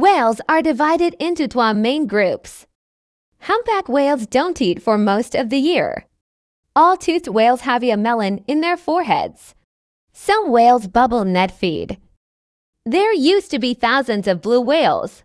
Whales are divided into two main groups. Humpback whales don't eat for most of the year. All-toothed whales have a melon in their foreheads. Some whales bubble net feed. There used to be thousands of blue whales,